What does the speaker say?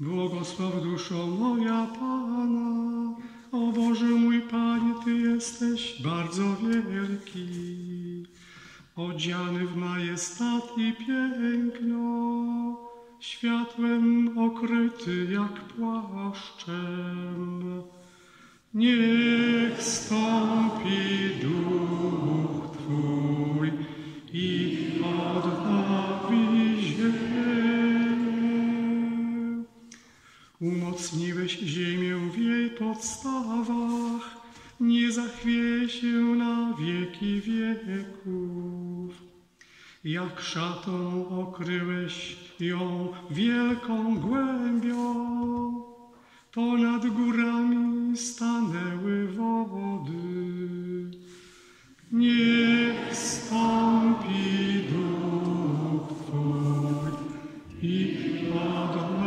Błogosław duszo moja Pana, o Boże mój Panie, Ty jesteś bardzo wielki, odziany w majestat i piękno, światłem okryty jak płaszczem. Niech stąpi duch Twój i odnowi Umocniłeś ziemię w jej podstawach, nie zachwieje się na wieki wieków. Jak szatą okryłeś ją wielką głębią, ponad górami stanęły wody. Niech stąpi duch Twój i ziemię.